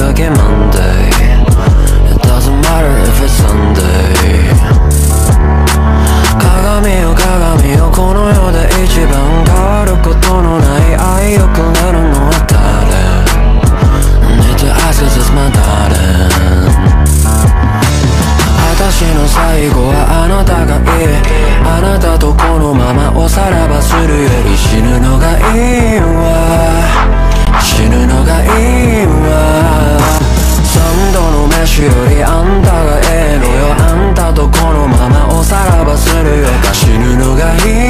だけ Monday. It doesn't matter if it's Sunday. 鏡を鏡をこの世で一番変わることのない愛をくれるのは誰？Need to ask is this my darling? 私の最後はあなたがいい。あなたとこのままおさらばするより死ぬのがいい。あんたがええのよ。あんたとこのままおさらばするよ。死ぬのがいい。